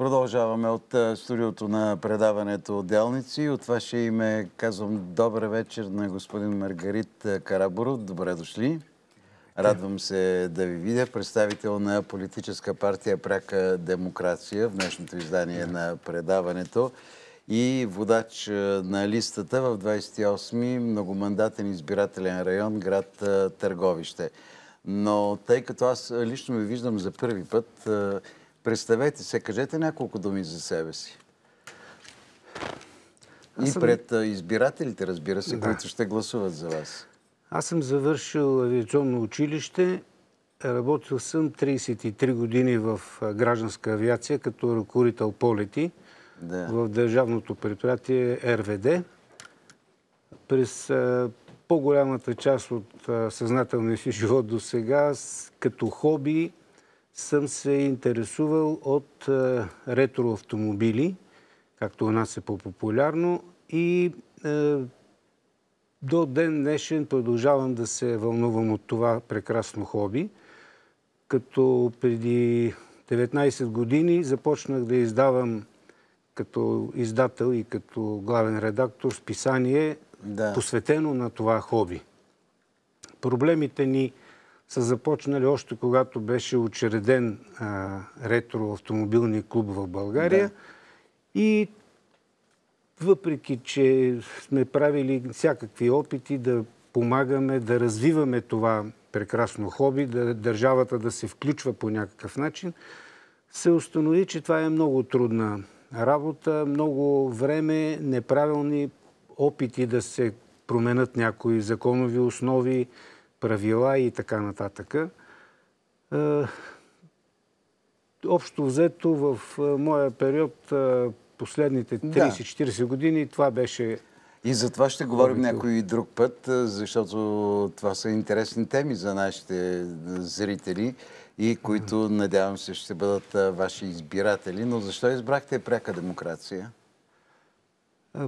Продължаваме от студиото на предаването Отделници. От ваше име казвам добър вечер на господин Маргарит Карабуров. Добре дошли. Радвам се да ви видя. Представител на политическа партия Пряка демокрация в днешното издание на предаването и водач на листата в 28-ми многомандатен избирателен район град Търговище. Но тъй като аз лично ви виждам за първи път, Представете се, кажете няколко думи за себе си. И съм... пред избирателите, разбира се, да. които ще гласуват за вас. Аз съм завършил авиационно училище. Работил съм 33 години в гражданска авиация като ръководител полети да. в държавното предприятие РВД. През по-голямата част от съзнателния си живот до сега, като хоби, съм се интересувал от е, ретроавтомобили, както у нас е по-популярно, и е, до ден днешен продължавам да се вълнувам от това прекрасно хоби, като преди 19 години започнах да издавам като издател и като главен редактор списание, да. посветено на това хоби. Проблемите ни са започнали още когато беше учреден ретро автомобилния клуб в България. Да. И въпреки, че сме правили всякакви опити да помагаме, да развиваме това прекрасно хоби, да държавата да се включва по някакъв начин, се установи, че това е много трудна работа, много време, неправилни опити да се променят някои законови основи, правила и така нататък. Е, общо взето в е, моя период, е, последните 30-40 години, това беше и за това ще говорим някой друг път, защото това са интересни теми за нашите зрители и които, надявам се, ще бъдат ваши избиратели. Но защо избрахте пряка демокрация?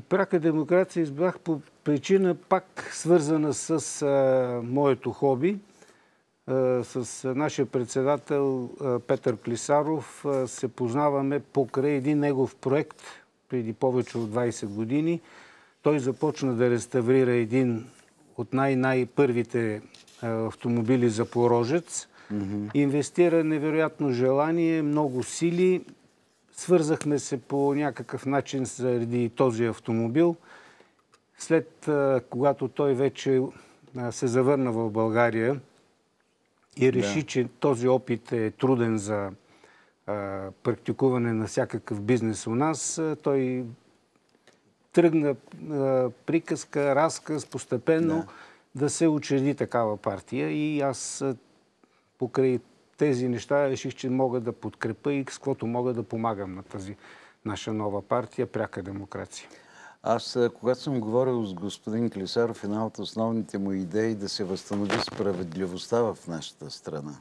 Пряка демокрация избрах по причина пак свързана с а, моето хоби. А, с нашия председател Петър Клисаров се познаваме покрай един негов проект преди повече от 20 години. Той започна да реставрира един от най-най-първите автомобили за Порожец. Mm-hmm. Инвестира невероятно желание, много сили Свързахме се по някакъв начин заради този автомобил. След когато той вече се завърна в България и реши, да. че този опит е труден за практикуване на всякакъв бизнес у нас, той тръгна приказка, разказ, постепенно да. да се учреди такава партия и аз покрай тези неща реших, че мога да подкрепа и с каквото мога да помагам на тази наша нова партия, пряка демокрация. Аз, когато съм говорил с господин Клисаров, една от основните му идеи да се възстанови справедливостта в нашата страна.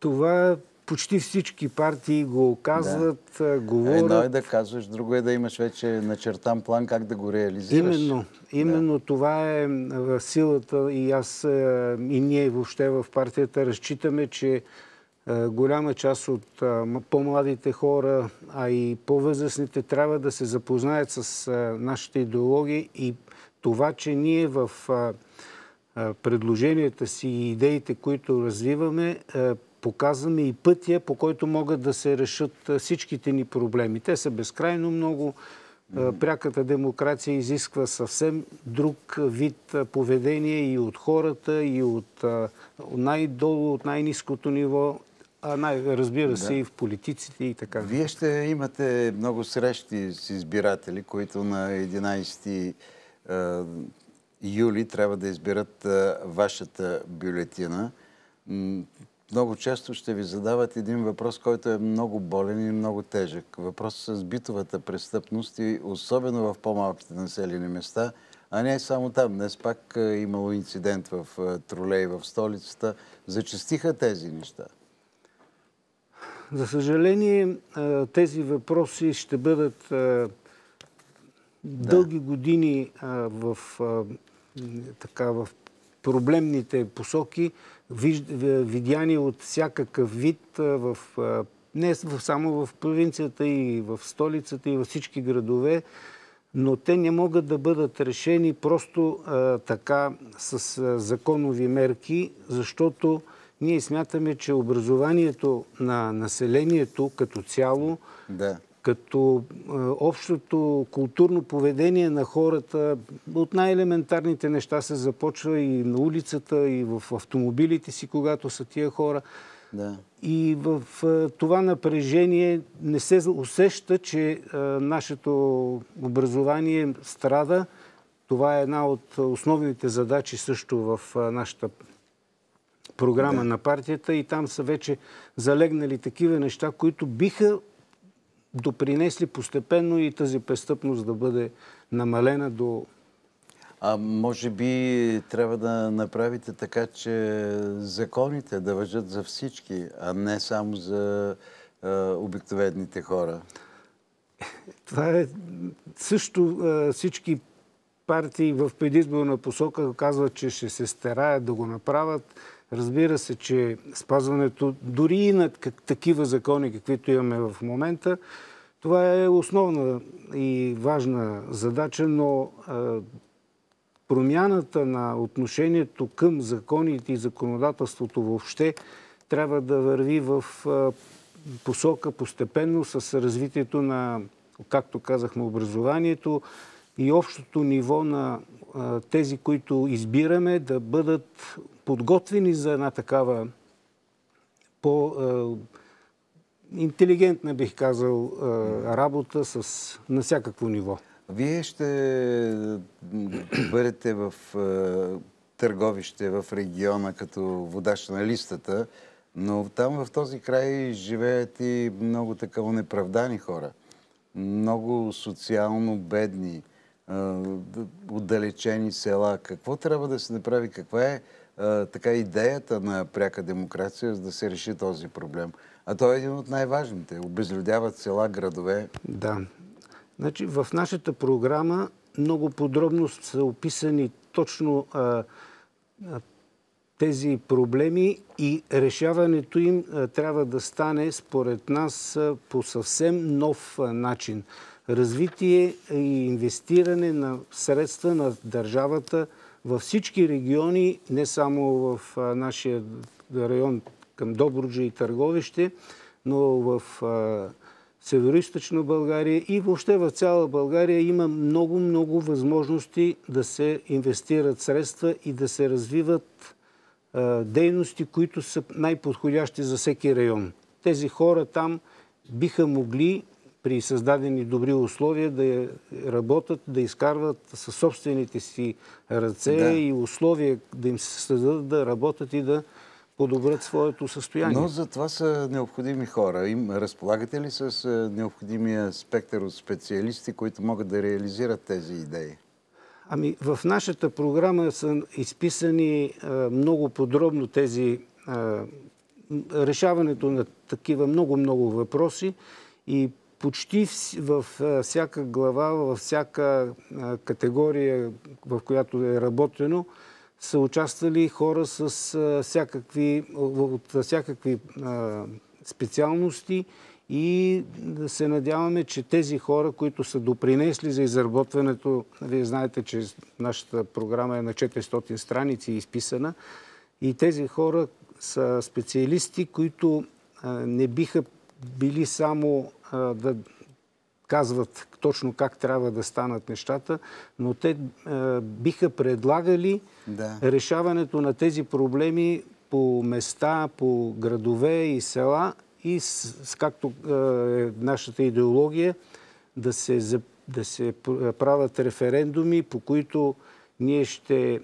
Това почти всички партии го казват, да. говорят. Едно е да казваш, друго е да имаш вече начертан план как да го реализираш. Именно. Именно да. това е силата и аз и ние въобще в партията разчитаме, че голяма част от по-младите хора, а и по-възрастните трябва да се запознаят с нашата идеология и това, че ние в предложенията си и идеите, които развиваме, показваме и пътя, по който могат да се решат всичките ни проблеми. Те са безкрайно много. Пряката демокрация изисква съвсем друг вид поведение и от хората, и от най-долу, от най-низкото ниво, а най- разбира се да. и в политиците и така. Вие ще имате много срещи с избиратели, които на 11 юли трябва да изберат вашата бюлетина много често ще ви задават един въпрос, който е много болен и много тежък. Въпрос с битовата престъпност и особено в по-малките населени места, а не само там. Днес пак е имало инцидент в е, тролей в столицата. Зачастиха тези неща. За съжаление, е, тези въпроси ще бъдат дълги години в, така, в проблемните посоки, видяни от всякакъв вид в не само в провинцията и в столицата и във всички градове, но те не могат да бъдат решени просто а, така с а, законови мерки, защото ние смятаме, че образованието на населението като цяло, да. Като общото културно поведение на хората, от най-елементарните неща се започва и на улицата, и в автомобилите си, когато са тия хора. Да. И в това напрежение не се усеща, че нашето образование страда. Това е една от основните задачи също в нашата програма да. на партията и там са вече залегнали такива неща, които биха допринесли постепенно и тази престъпност да бъде намалена до а може би трябва да направите така, че законите да въжат за всички, а не само за а, обикновените хора. Това е също а, всички партии в предизборна посока казват, че ще се стараят да го направят. Разбира се, че спазването дори и на такива закони, каквито имаме в момента, това е основна и важна задача, но промяната на отношението към законите и законодателството въобще трябва да върви в посока постепенно с развитието на, както казахме, образованието и общото ниво на тези, които избираме, да бъдат подготвени за една такава по интелигентна, бих казал, работа с, на всякакво ниво. Вие ще бъдете в търговище в региона като водач на листата, но там в този край живеят и много така неправдани хора. Много социално бедни, отдалечени села. Какво трябва да се направи? Каква е, така идеята на пряка демокрация, за да се реши този проблем? А той е един от най-важните. Обезлюдяват села, градове. Да. Значи, в нашата програма много подробно са описани точно тези проблеми и решаването им трябва да стане, според нас, по съвсем нов начин. Развитие и инвестиране на средства на държавата във всички региони, не само в нашия район към Добруджа и Търговище, но в а, Северо-Источна България и въобще в цяла България има много-много възможности да се инвестират средства и да се развиват дейности, които са най-подходящи за всеки район. Тези хора там биха могли при създадени добри условия да работят, да изкарват със собствените си ръце да. и условия да им се създадат да работят и да подобрят своето състояние. Но за това са необходими хора. Им, разполагате ли с е, необходимия спектър от специалисти, които могат да реализират тези идеи? Ами, в нашата програма са изписани а, е, много подробно тези а, е, решаването на такива много-много въпроси и почти в, в всяка глава, във всяка а, категория, в която е работено, са участвали хора с а, всякакви, от всякакви специалности и да се надяваме, че тези хора, които са допринесли за изработването, вие знаете, че нашата програма е на 400 страници изписана, и тези хора са специалисти, които не биха били само да казват точно как трябва да станат нещата, но те е, биха предлагали да. решаването на тези проблеми по места, по градове и села и с, с както е нашата идеология, да се, да се правят референдуми, по които ние ще е,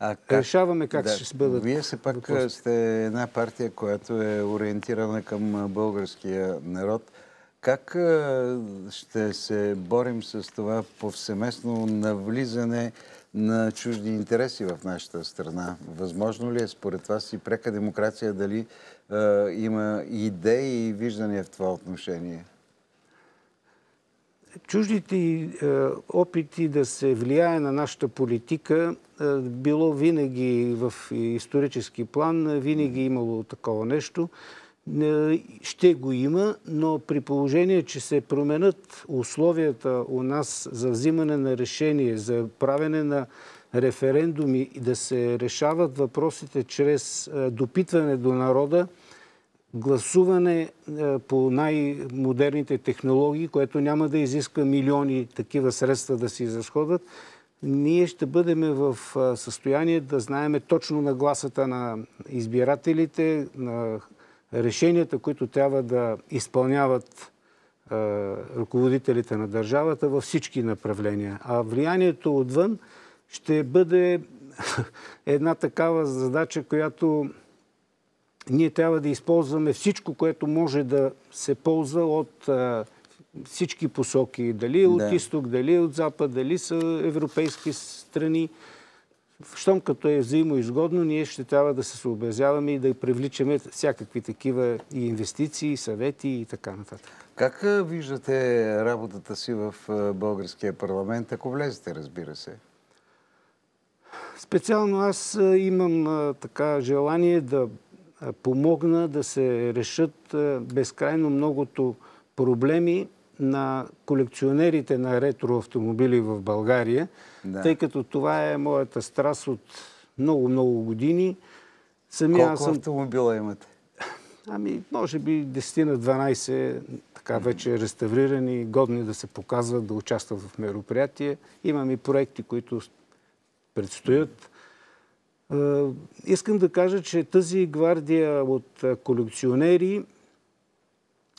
а как, решаваме как да, ще бъдат. Вие все пак въпросите. сте една партия, която е ориентирана към българския народ. Как ще се борим с това повсеместно навлизане на чужди интереси в нашата страна? Възможно ли е според вас и прека демокрация дали е, има идеи и виждания в това отношение? Чуждите е, опити да се влияе на нашата политика е, било винаги в исторически план, винаги имало такова нещо. ще го има, но при положение, че се променят условията у нас за взимане на решение, за правене на референдуми и да се решават въпросите чрез допитване до народа, гласуване по най-модерните технологии, което няма да изисква милиони такива средства да се изразходват, ние ще бъдем в състояние да знаем точно нагласата на избирателите, на решенията, които трябва да изпълняват ръководителите на държавата във всички направления. А влиянието отвън ще бъде една такава задача, която ние трябва да използваме всичко, което може да се ползва от всички посоки. Дали е от да. изток, дали от запад, дали са европейски страни. Щом като е взаимоизгодно, ние ще трябва да се съобразяваме и да привличаме всякакви такива и инвестиции, и съвети и така нататък. Как виждате работата си в българския парламент, ако влезете, разбира се? Специално аз имам така желание да помогна да се решат безкрайно многото проблеми на колекционерите на ретроавтомобили в България, да. тъй като това е моята страст от много-много години. Самия Колко съм... автомобила имате? Ами, може би 10 на 12 така вече реставрирани, годни да се показват, да участват в мероприятия. Имам и проекти, които предстоят. Искам да кажа, че тази гвардия от колекционери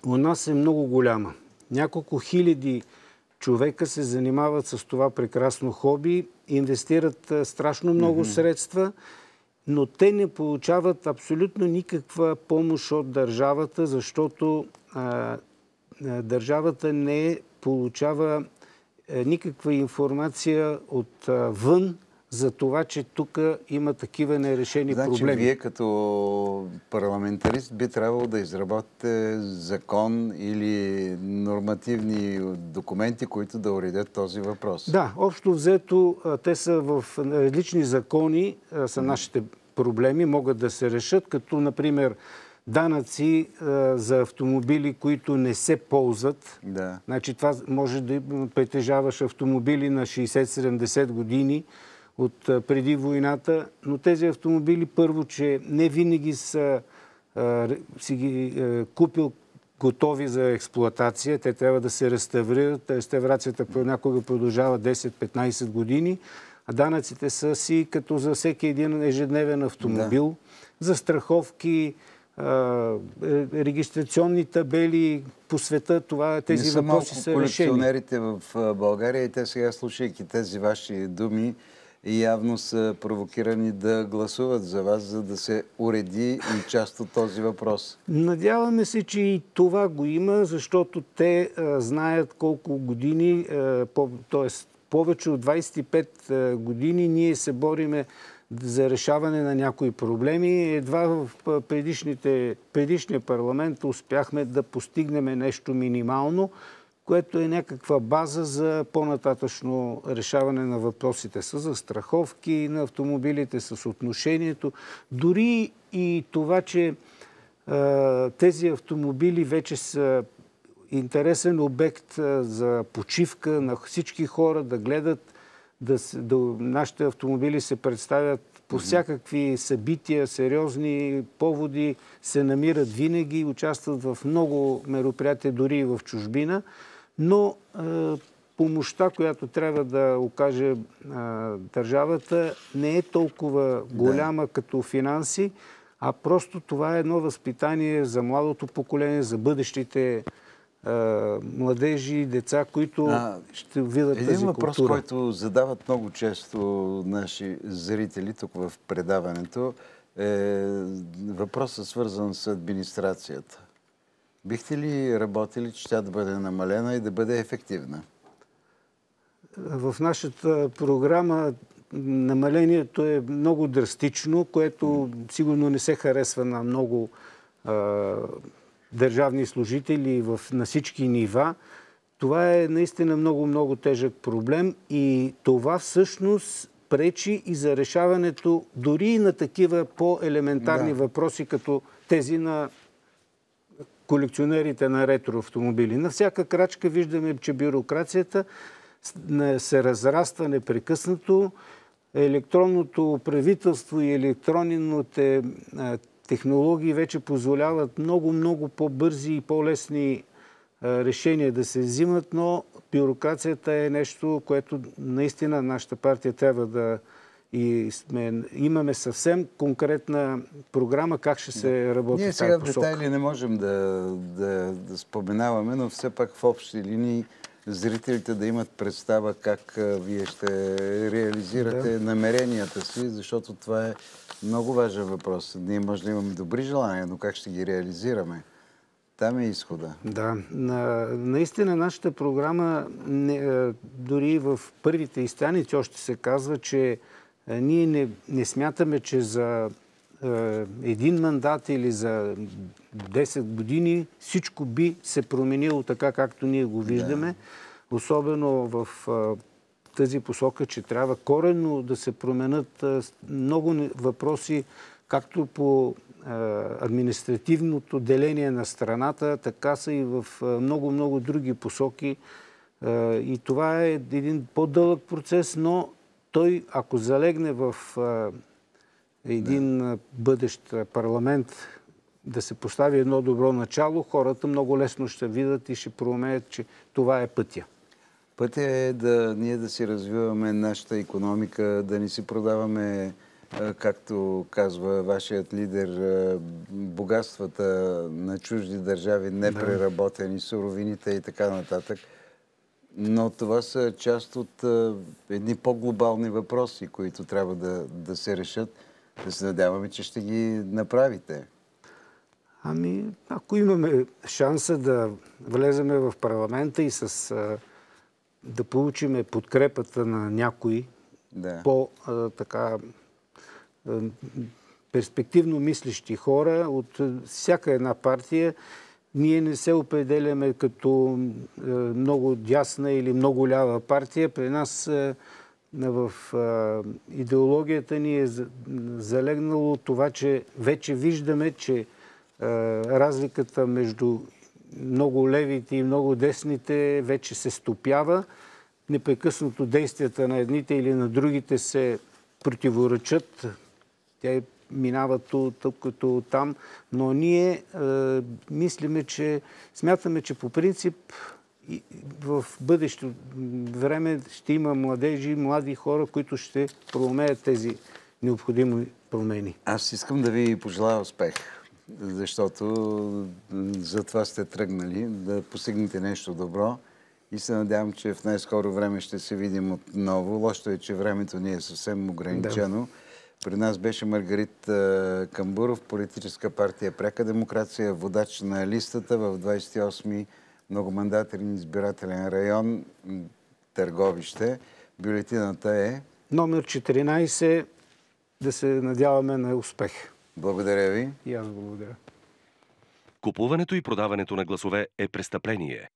у нас е много голяма. Няколко хиляди човека се занимават с това прекрасно хоби, инвестират страшно много mm-hmm. средства, но те не получават абсолютно никаква помощ от държавата, защото а, държавата не получава никаква информация от а, вън за това, че тук има такива нерешени значи, проблеми. Вие като парламентарист би трябвало да изработите закон или нормативни документи, които да уредят този въпрос. Да, общо взето те са в различни закони, са нашите проблеми, могат да се решат, като например данъци за автомобили, които не се ползват. Да. Значи това може да притежаваш автомобили на 60-70 години, от преди войната, но тези автомобили първо, че не винаги са си ги купил готови за експлуатация. Те трябва да се реставрират. Реставрацията понякога продължава 10-15 години. А данъците са си като за всеки един ежедневен автомобил. Да. За страховки, е, регистрационни табели по света, това, тези Не са въпроси са решени. колекционерите в България и те сега, слушайки тези ваши думи, явно са провокирани да гласуват за вас, за да се уреди и част от този въпрос. Надяваме се, че и това го има, защото те а, знаят колко години, т.е. повече от 25 години ние се бориме за решаване на някои проблеми. Едва в предишния парламент успяхме да постигнем нещо минимално, което е някаква база за по-нататъчно решаване на въпросите с застраховки на автомобилите, с отношението. Дори и това, че а, тези автомобили вече са интересен обект а, за почивка на всички хора, да гледат, да, да нашите автомобили се представят по всякакви събития, сериозни поводи, се намират винаги, участват в много мероприятия, дори и в чужбина но е, помощта, която трябва да окаже е, държавата, не е толкова голяма да. като финанси, а просто това е едно възпитание за младото поколение, за бъдещите е, младежи, деца, които а, ще видят един тази въпрос, култура. който задават много често наши зрители тук в предаването, е въпросът свързан с администрацията. Бихте ли работили, че тя да бъде намалена и да бъде ефективна? В нашата програма намалението е много драстично, което сигурно не се харесва на много а, държавни служители в, на всички нива. Това е наистина много-много тежък проблем и това всъщност пречи и за решаването дори и на такива по-елементарни да. въпроси, като тези на колекционерите на ретроавтомобили. На всяка крачка виждаме, че бюрокрацията се разраства непрекъснато. Електронното правителство и електронните технологии вече позволяват много, много по-бързи и по-лесни решения да се взимат, но бюрокрацията е нещо, което наистина нашата партия трябва да и сме, имаме съвсем конкретна програма как ще се работи Ние сега в детайли не можем да, да, да споменаваме, но все пак в общи линии зрителите да имат представа как вие ще реализирате да. намеренията си, защото това е много важен въпрос. Ние може да имаме добри желания, но как ще ги реализираме? Там е изхода. Да. На, наистина нашата програма, не, дори в първите изтраници още се казва, че ние не, не смятаме, че за е, един мандат или за 10 години всичко би се променило така, както ние го виждаме. Да. Особено в е, тази посока, че трябва коренно да се променят е, много въпроси, както по административното деление на страната, така са и в много-много други посоки. И това е един по-дълъг процес, но той, ако залегне в един да. бъдещ парламент да се постави едно добро начало, хората много лесно ще видят и ще проумеят, че това е пътя. Пътя е да ние да си развиваме нашата економика, да ни си продаваме, както казва вашият лидер, богатствата на чужди държави, непреработени, суровините и така нататък. Но това са част от едни по-глобални въпроси, които трябва да, да се решат. Да се надяваме, че ще ги направите. Ами, ако имаме шанса да влеземе в парламента и с, да получиме подкрепата на някои да. по-така перспективно мислещи хора от всяка една партия, ние не се определяме като много дясна или много лява партия. При нас в идеологията ни е залегнало това, че вече виждаме, че разликата между много левите и много десните вече се стопява. Непрекъснато действията на едните или на другите се противоречат. Тя минава тук, като там, но ние е, мислиме, че смятаме, че по принцип в бъдещо време ще има младежи, млади хора, които ще проумеят тези необходими промени. Аз искам да ви пожелая успех, защото за това сте тръгнали, да постигнете нещо добро и се надявам, че в най-скоро време ще се видим отново. Лошото е, че времето ни е съвсем ограничено. Да. При нас беше Маргарит Камбуров, политическа партия Прека демокрация, водач на листата в 28-ми многомандателен избирателен район Търговище. Бюлетината е... Номер 14. Да се надяваме на успех. Благодаря ви. И аз благодаря. Купуването и продаването на гласове е престъпление.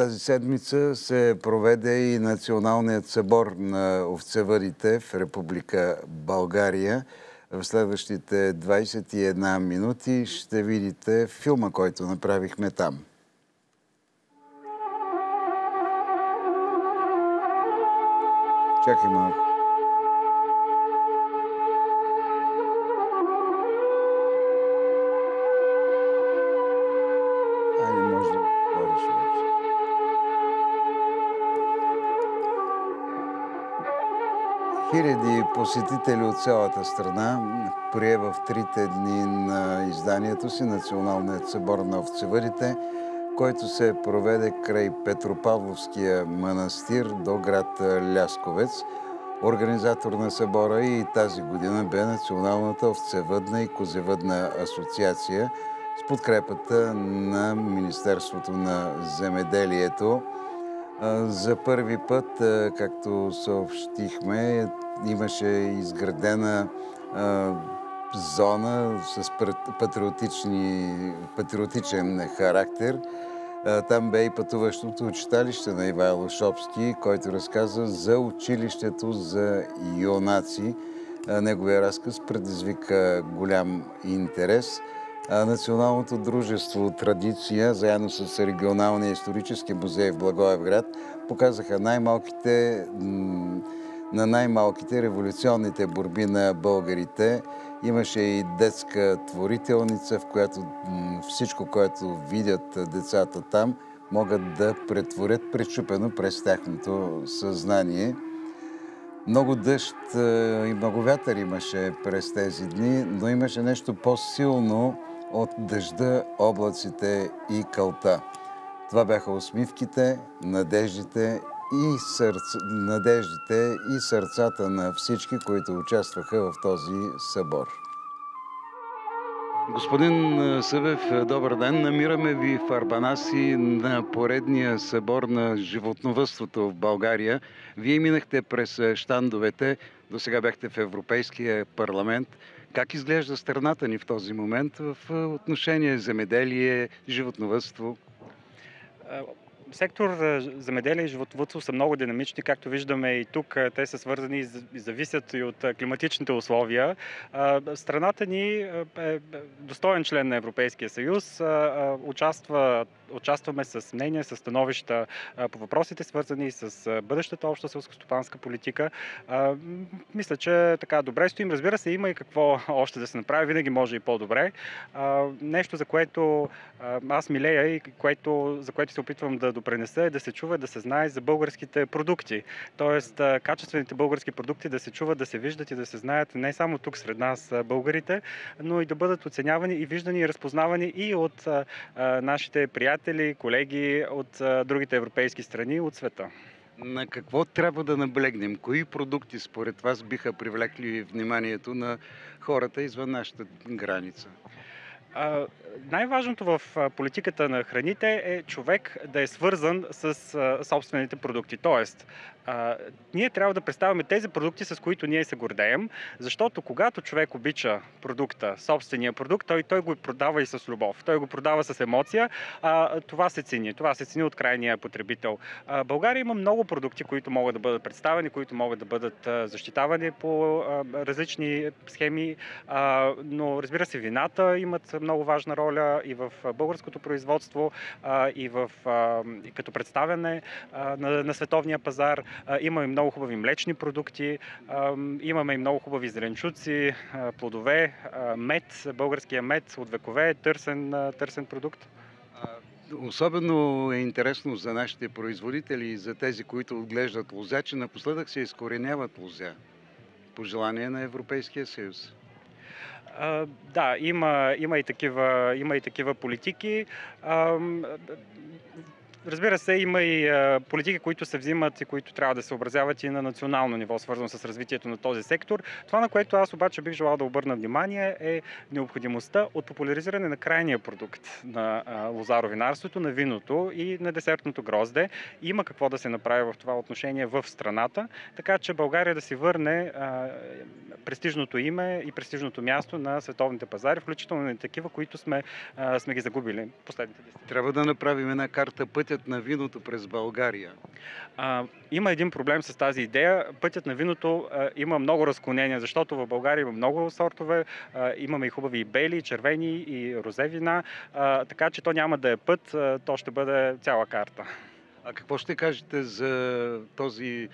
Тази седмица се проведе и Националният събор на овцевъдите в Република България. В следващите 21 минути ще видите филма, който направихме там. Чакай малко. Хиляди посетители от цялата страна прие в трите дни на изданието си Националният събор на овцевъдите, който се проведе край Петропавловския манастир до град Лясковец. Организатор на събора и тази година бе Националната овцевъдна и козевъдна асоциация с подкрепата на Министерството на земеделието. За първи път, както съобщихме, имаше изградена зона с патриотичен характер. Там бе и пътуващото читалище на Ивайло Шопски, който разказа за училището за юнаци. Неговия разказ предизвика голям интерес. Националното дружество Традиция, заедно с регионалния исторически музей в Благоевград, показаха най-малките, на най-малките революционните борби на българите. Имаше и детска творителница, в която всичко, което видят децата там, могат да претворят пречупено през тяхното съзнание. Много дъжд и много вятър имаше през тези дни, но имаше нещо по-силно от дъжда, облаците и кълта. Това бяха усмивките, надеждите и сърц... надеждите и сърцата на всички, които участваха в този събор. Господин Събев, добър ден. Намираме ви в Арбанаси на поредния събор на животновътството в България. Вие минахте през щандовете, до сега бяхте в Европейския парламент. Как изглежда страната ни в този момент в отношение земеделие, животновътство? Сектор земеделие и животновътство са много динамични, както виждаме и тук. Те са свързани и зависят и от климатичните условия. Страната ни е достоен член на Европейския съюз, участва участваме с мнения, с становища по въпросите, свързани с бъдещата обща селскостопанска политика. Мисля, че така добре стоим. Разбира се, има и какво още да се направи. Винаги може и по-добре. Нещо, за което аз милея и което, за което се опитвам да допренеса е да се чува, да се знае за българските продукти. Тоест, качествените български продукти да се чуват, да се виждат и да се знаят не само тук сред нас българите, но и да бъдат оценявани и виждани и разпознавани и от нашите приятели колеги от другите европейски страни от света. На какво трябва да наблегнем? Кои продукти според вас биха привлекли вниманието на хората извън нашата граница? Най-важното в политиката на храните е човек да е свързан с собствените продукти. Тоест, а, ние трябва да представяме тези продукти, с които ние се гордеем, защото когато човек обича продукта, собствения продукт, той, той го продава и с любов, той го продава с емоция, а, това се цени, това се цени от крайния потребител. А, България има много продукти, които могат да бъдат представени, които могат да бъдат защитавани по а, различни схеми, а, но разбира се, вината имат много важна роля и в българското производство, а, и в, а, като представяне а, на, на световния пазар. Имаме много хубави млечни продукти, имаме и много хубави зеленчуци, плодове, мед, българския мед от векове е търсен, търсен продукт. Особено е интересно за нашите производители и за тези, които отглеждат лозя, че напоследък се изкореняват лозя по желание на Европейския съюз. да, има, има, и такива, има и такива политики. Разбира се, има и политики, които се взимат и които трябва да се образяват и на национално ниво, свързано с развитието на този сектор. Това, на което аз обаче бих желал да обърна внимание, е необходимостта от популяризиране на крайния продукт на лозаровинарството, на виното и на десертното грозде. Има какво да се направи в това отношение в страната, така че България да си върне престижното име и престижното място на световните пазари, включително на такива, които сме, сме ги загубили последните десетилетия. Трябва да направим една карта път пътят на виното през България? А, има един проблем с тази идея. Пътят на виното а, има много разклонения, защото в България има много сортове. А, имаме и хубави и бели, и червени и розе вина, а, така че то няма да е път, а, то ще бъде цяла карта. А какво ще кажете за този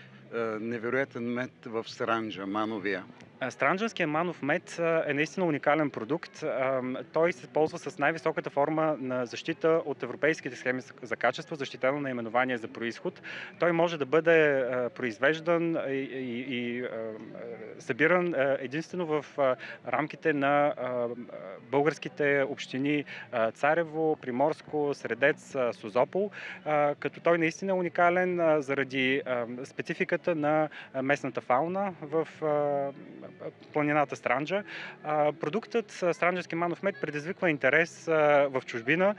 невероятен мед в Сранджа, Мановия? Странджанския манов мед е наистина уникален продукт. Той се ползва с най-високата форма на защита от европейските схеми за качество, защитено наименование за происход. Той може да бъде произвеждан и, и, и събиран единствено в рамките на българските общини Царево, Приморско, Средец, Созопол, като той наистина е уникален заради спецификата на местната фауна в планината Странджа. Продуктът Странджански манов мед предизвиква интерес в чужбина.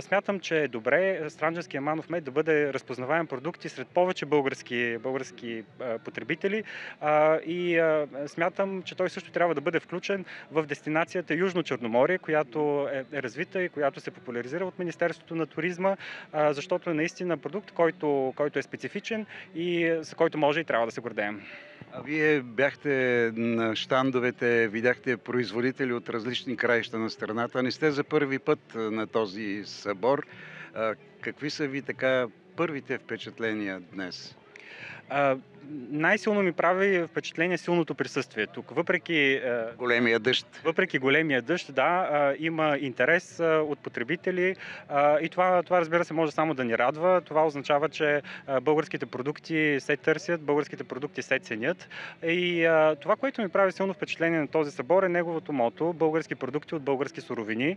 Смятам, че е добре Странджанския манов мед да бъде разпознаваем продукт и сред повече български, български потребители и смятам, че той също трябва да бъде включен в дестинацията Южно Черноморие, която е, е развита и която се популяризира от Министерството на туризма, защото е наистина продукт, който, който е специфичен и с който може и трябва да се гордеем. А вие бяхте на щандовете, видяхте производители от различни краища на страната. Не сте за първи път на този събор. Какви са ви така първите впечатления днес? Най-силно ми прави впечатление силното присъствие тук. Въпреки е, големия дъжд. Въпреки големия дъжд, да, е, има интерес е, от потребители и това, това разбира се може само да ни радва. Това означава, че българските продукти се търсят, българските продукти се ценят. И това, което ми прави силно впечатление на този събор е неговото мото български продукти от български суровини.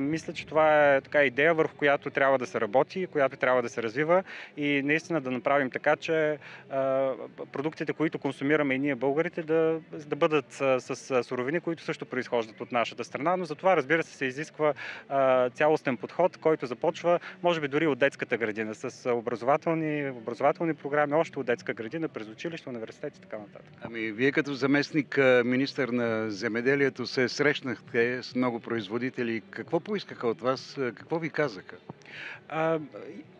Мисля, че това е така идея, върху която трябва да се работи, която трябва да се развива и наистина да направим така, че продуктите, които консумираме и ние българите, да, да бъдат с суровини, които също произхождат от нашата страна, но за това разбира се се изисква цялостен подход, който започва, може би дори от детската градина, с образователни, образователни програми, още от детска градина, през училище, университет и така нататък. Ами, вие като заместник министър на земеделието се срещнахте с много производители. Какво поискаха от вас? Какво ви казаха?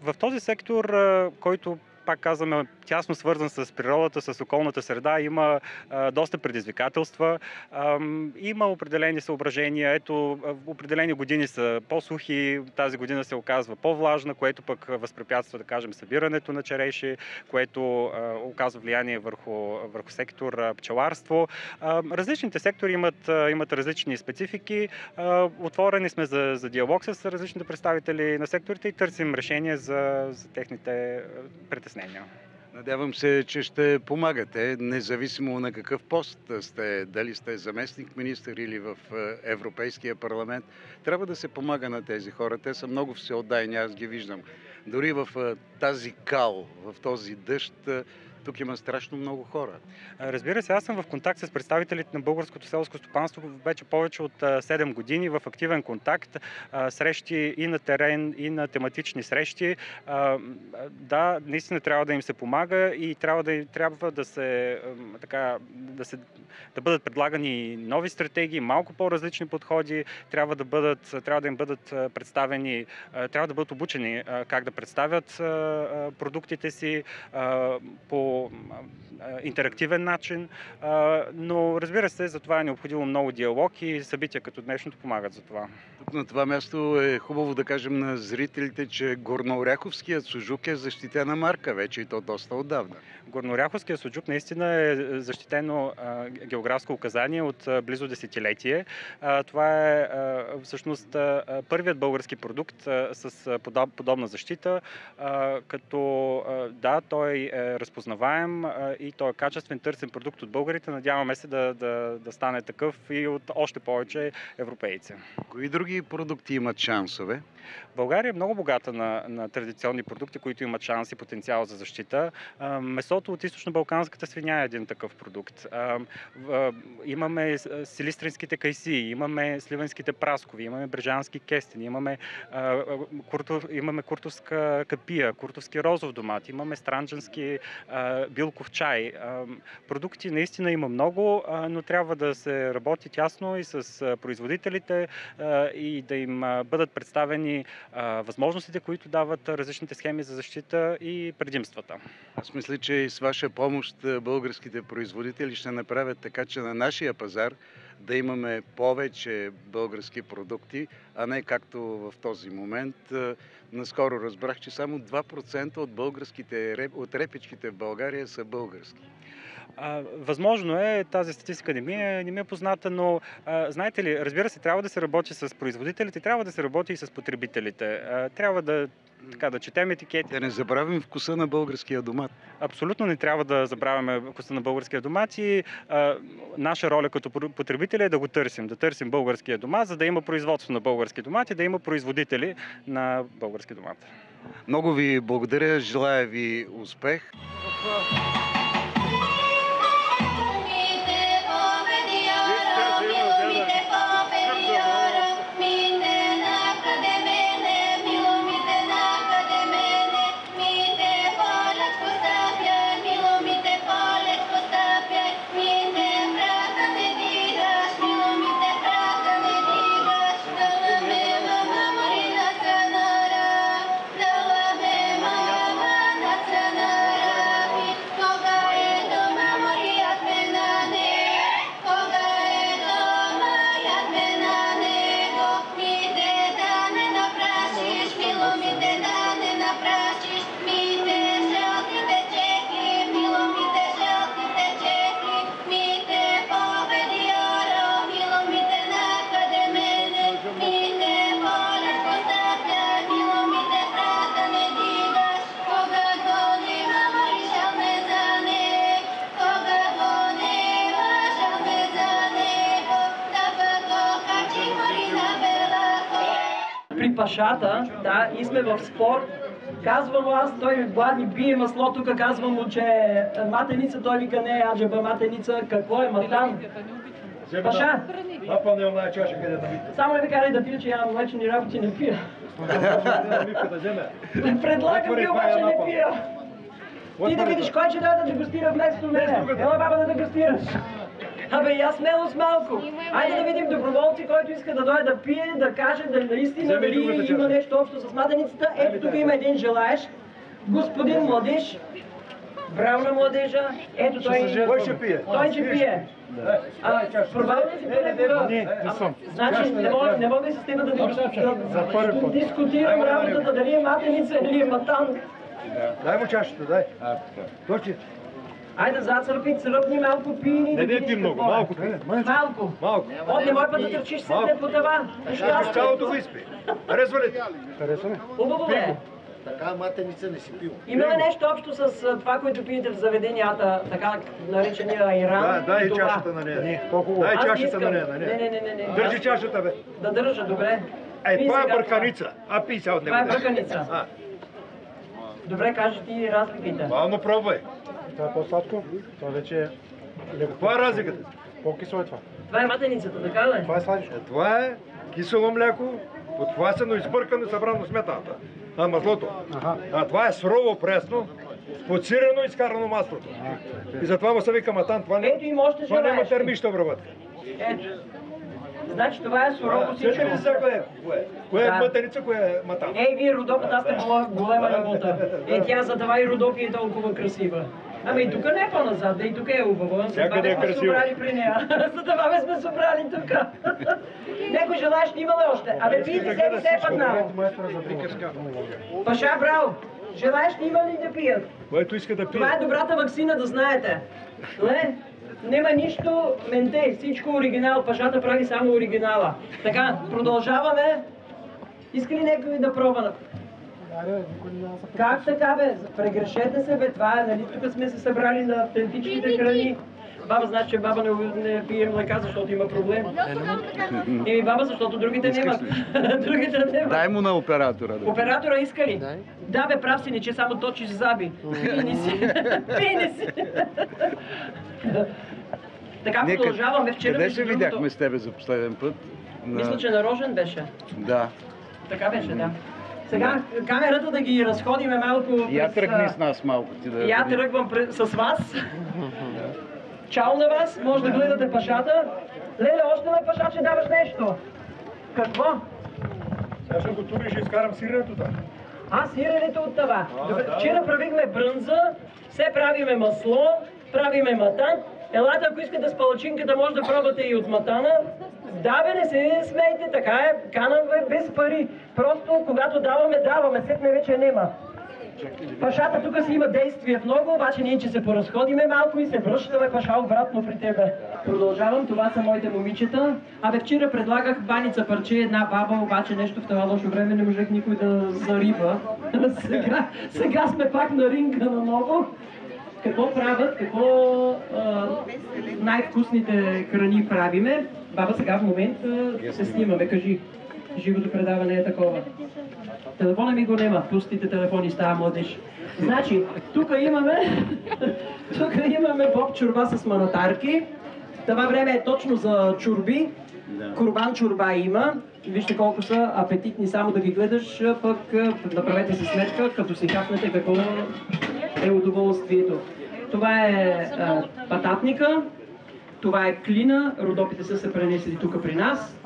В този сектор, който пак казваме, тясно свързан с природата, с околната среда, има доста предизвикателства, има определени съображения. Ето, определени години са по-сухи, тази година се оказва по-влажна, което пък възпрепятства, да кажем, събирането на череши, което оказва влияние върху, върху сектор пчеларство. Различните сектори имат, имат различни специфики. Отворени сме за, за диалог с различните представители на секторите и търсим решение за, за техните притеснения притеснения. Надявам се, че ще помагате, независимо на какъв пост сте, дали сте заместник министър или в е, Европейския парламент. Трябва да се помага на тези хора. Те са много всеотдайни, аз ги виждам. Дори в е, тази кал, в този дъжд, е, тук има страшно много хора. Разбира се, аз съм в контакт с представителите на българското селско стопанство вече повече от 7 години в активен контакт, срещи и на терен, и на тематични срещи. Да, наистина трябва да им се помага и трябва да, трябва да се, така, да, се, да бъдат предлагани нови стратегии, малко по-различни подходи, трябва да, бъдат, трябва да им бъдат представени, трябва да бъдат обучени как да представят продуктите си по интерактивен начин, но разбира се, за това е необходимо много диалог и събития като днешното помагат за това. Тук на това място е хубаво да кажем на зрителите, че Горнооряховският сужук е защитена марка вече и то доста отдавна. Горнооряховският суджук наистина е защитено географско указание от близо десетилетие. Това е всъщност първият български продукт с подобна защита, като да, той е разпознаваем и той е качествен, търсен продукт от българите. Надяваме се да, да, да стане такъв и от още повече европейци. Кои други продукти имат шансове? България е много богата на, на традиционни продукти, които имат шанс и потенциал за защита. Месото от източно-балканската свиня е един такъв продукт. Имаме силистринските кайси, имаме сливенските праскови, имаме брежански кестени, имаме, куртов, имаме куртовска капия, куртовски розов домат, имаме странджански билков чай. Продукти наистина има много, но трябва да се работи тясно и с производителите и да им бъдат представени възможностите, които дават различните схеми за защита и предимствата. Аз мисля, че и с ваша помощ българските производители ще направят така, че на нашия пазар да имаме повече български продукти, а не както в този момент. Наскоро разбрах, че само 2% от, българските, от репичките в България са български. А, възможно е, тази статистика не ми е, не ми е позната, но а, знаете ли, разбира се, трябва да се работи с производителите, трябва да се работи и с потребителите. А, трябва да така, да четем етикети. Да не забравим вкуса на българския домат. Абсолютно не трябва да забравяме вкуса на българския домат и а, наша роля като потребители е да го търсим. Да търсим българския домат, за да има производство на български домат и да има производители на български домат. Много ви благодаря, желая ви успех. Пашата, да, и сме в спор. Казвам му аз, той гладни бие масло, тук казвам му, че матеница, той вика не, аджаба матеница, какво е матан? Паша, Напълни оная чаша, къде да ми. само не ме карай да пия, че я млечни работи не пия. Предлагам ви обаче не пия. Ти да видиш кой ще дойде да дегустира вместо мене. Ела баба да дегустираш. Абе, и аз смелост малко. Айде да видим доброволци, който иска да дойде да пие, да каже да наистина дали има нещо общо с маденицата. Ето тук има един желаеш. Господин младеж. Браво на младежа. Ето той. Кой ще пие? Той ще пие. А, пробвал ли си понякога? Не, не съм. Значи не мога, не мога с теб да, да, да дискутирам работата, дали е матеница или е матан. Дай му чашата, дай. Точи. Айде, зацърпи, църпни малко пини. Не, не пи много, малко пи. Малко. Малко. От не може път да търчиш се по това. Аз цялото го изпи. Харесва ли? ти? Хубаво е. Така матеница не си пил. Имаме нещо общо с това, което пиете в заведенията, така наречения айран. Да, дай и чашата на нея. Не, по-хубаво. Дай чашата на нея, Не, не, не, не. Държи чашата, бе. Да държа, добре. Ей, Пий това е бърканица. А пи сега от него. Това е бърканица. Добре, кажи ти разликите. Бавно пробвай. Това е по-сладко, това вече е леко. Каква е разликата? По-кисло е това. Това е матеницата, така ли? Това е сладичко. Е, това е кисело мляко, подхвасено, избъркано, събрано сметаната. А маслото. Аха. А това е сурово пресно, подсирено и изкарано маслото. И затова му се вика матан. Това, не, Ето им още това няма термична обработка. Ето. Значи това е сурово всичко. Сещате ли кое е? Кое е? Кое е матеница, кое е матан? Ей, вие Родопът, аз сте голема работа. Е, тя за това и Родопи е толкова красива. Ами и тук не е по-назад, да и тук е хубава. За това Всякъде е сме събрали при нея. За това бе сме събрали тук. Някой желаеш, има ли още? Абе, пийте се и се пътна. Паша, браво! Желаеш ли има ли да пият? Което иска да пие. Това е добрата вакцина, да знаете. Не? Няма нищо менте, всичко оригинал. Пашата прави само оригинала. Така, продължаваме. Иска ли някой да пробва? Как така бе? Прегрешете се бе, това е, нали тук сме се събрали на автентичните храни. Баба значи, че баба не, не пие млека, защото има проблем. Еми баба, защото другите нямат. другите нямат. Дай му на оператора. Да. Оператора иска ли? Да, бе, прав си, не че само точиш заби. Пини си. Пини си. така Нека- продължаваме. Вчера, Къде се видяхме с тебе за последен път? На- Мисля, че на Рожен беше. Да. Така беше, да. Сега камерата да ги разходиме малко. Я през, тръгни с нас малко ти да... Я тръгвам пред- с вас. Чао на вас, може да гледате пашата. Леле, още на паша, че даваш нещо. Какво? Сега ще го тури и ще изкарам сиренето там. А, сиренето от това. Добре, Вчера правихме брънза, все правиме масло, правиме матан. Елате, ако искате с палачинката, може да пробвате и от матана. Да, бе, не се смейте, така е. Канам бе, без пари. Просто, когато даваме, даваме. Сетне вече нема. Пашата тук си има действие в много, обаче ние, че се поразходиме малко и се връщаме паша обратно при тебе. Продължавам, това са моите момичета. Абе, вчера предлагах баница парче, една баба, обаче нещо в това лошо време не можех никой да зариба. сега, сега сме пак на ринга наново. Какво правят, какво най-вкусните храни правиме? Баба, сега в момента се снимаме, кажи. Живото предаване е такова. Телефона ми го нема, пустите телефони става младеж. Значи, тук имаме, тук имаме боб чорба с манатарки. Това време е точно за чорби. Курбан чорба има. Вижте колко са апетитни, само да ги гледаш, пък направете си сметка, като си хапнете какво е удоволствието. Това е а, пататника, това е клина, родопите са се пренесли тук при нас.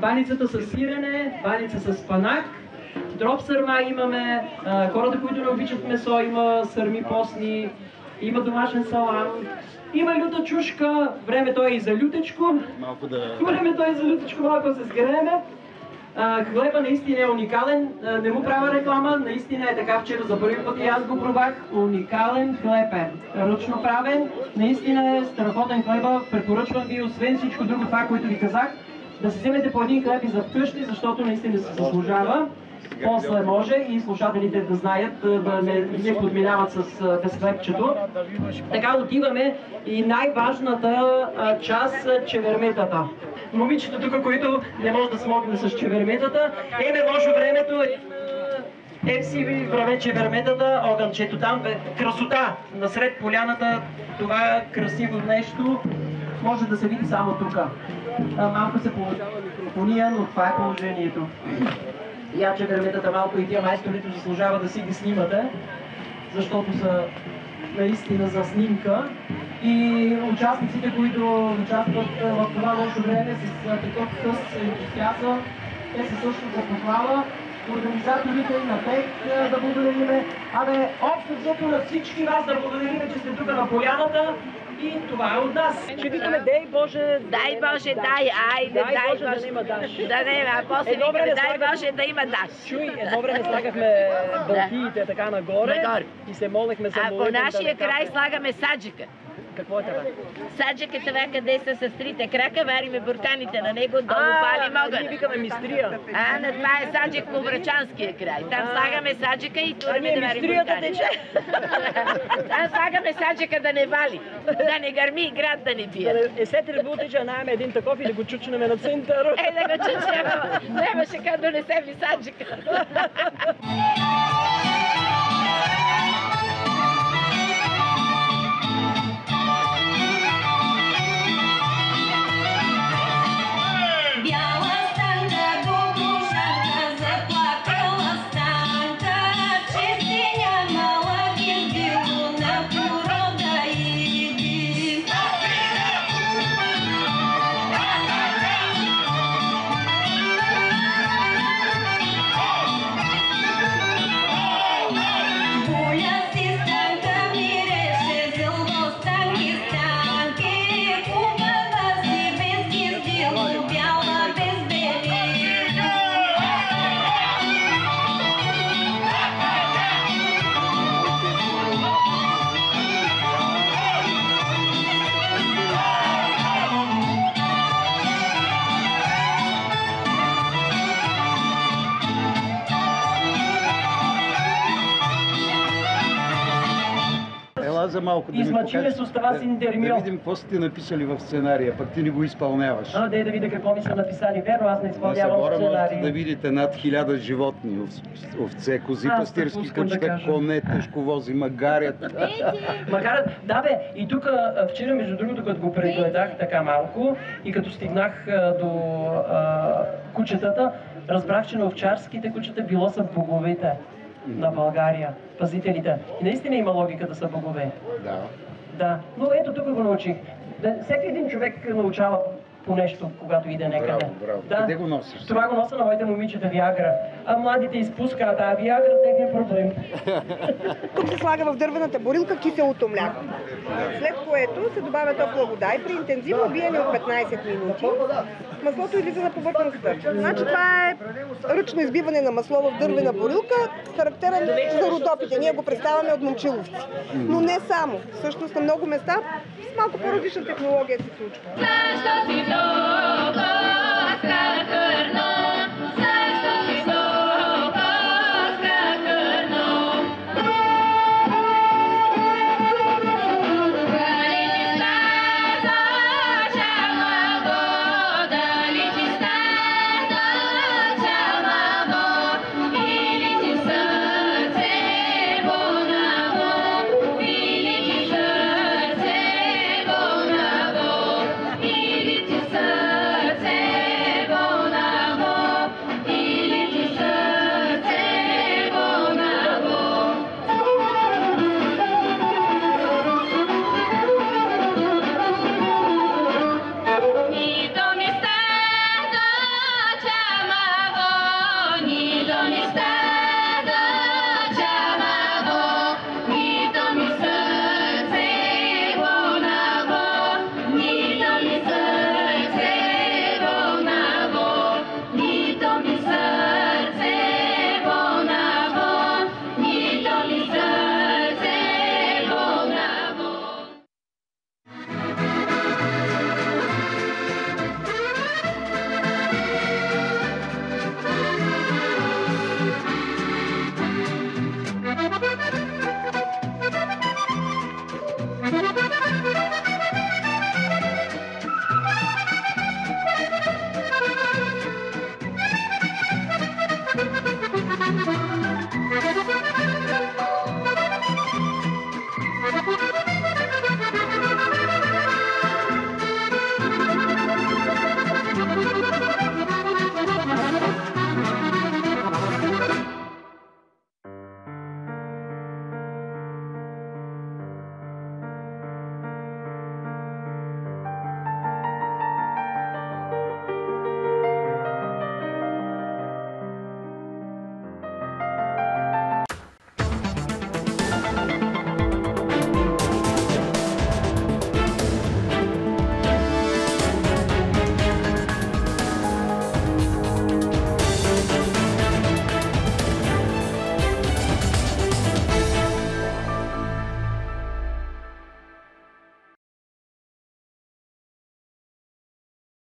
Баницата с сирене, баница с панак, дроп сърма имаме, хората, които не обичат месо, има сърми постни, има домашен салам, има люта чушка, времето е и за лютечко. Малко да... Времето е за лютичко, малко се сгреме. Хлеба наистина е уникален. Не му правя реклама, наистина е така. Вчера за първи път и аз го пробвах. Уникален хлеб е. Ръчно правен. Наистина е страхотен хлеба. Препоръчвам ви, освен всичко друго това, което ви казах, да си вземете по един хлеб и за вкъщи, защото наистина се заслужава. После може и слушателите да знаят, да не, не подминават с безхлебчето. Така отиваме и най-важната част чеверметата. Момичето тук, които не може да смогне с чеверметата, еме лошо времето, е си върве чеверметата, огънчето там, красота насред поляната, това красиво нещо може да се види само тук. Малко се получава микрофония, но това е положението. Я чеверметата малко и тия майсторите заслужава да си ги снимате, защото са наистина за снимка. И участниците, които участват в това лошо време с такъв къс ентусиазъм, те са също за похвала организаторите на ТЕК да благодариме. Абе, общо взето на всички вас да благодариме, че сте тук на поляната. И това е от нас. Ще викаме, дай Боже, дай Боже, дай, айде, дай, дай Боже, да има даш. Да не, а после едно викаме, дай слагах... Боже да има даш. Чуй, едно време слагахме бълтиите така нагоре, нагоре. и се молехме за А по нашия край слагаме саджика. Какво е това? Саджак е това, къде са с трите крака, вариме бурканите на него, долу палим огън. Ние викаме мистрия. А, на това е саджик по врачанския край. Там слагаме саджика и туриме да варим бурканите. Там слагаме саджика да не вали, да не гърми и град да не бие. Е, сете ли бути, че наеме един таков и да го чучнеме на центъра? Е, да го чучнеме, нямаше как да донесем и саджика. малко да покажеш. с устава си Да интервю. видим какво сте написали в сценария, пък ти не го изпълняваш. А, да, да видя какво ми са написали. Верно, аз не На изпълнявам събора можете да видите над хиляда животни, ов- овце, кози, пастирски да кучета, кажа. коне, тежковози, магарят. Макар, да бе, и тук вчера, между другото, като го прегледах така малко и като стигнах до а, кучетата, разбрах, че на овчарските кучета било са боговете на България, пазителите. И наистина има логика да са богове. Да. Да, но ето тук го научих. Да, всеки един човек научава по нещо, когато иде някъде. Браво, браво. Да. Къде го носиш? Това го нося на моите момичета Виагра. А младите изпускат, а Виагра техния проблем. Тук се слага в дървената борилка киселото мляко. След което се добавя топла вода и при интензивно биене от 15 минути маслото излиза на повърхността. Значи това е ръчно избиване на масло в дървена борилка, характерен за родопите. Ние го представяме от момчиловци. Но не само. Всъщност на много места с малко по-различна технология се случва. Защо си тук?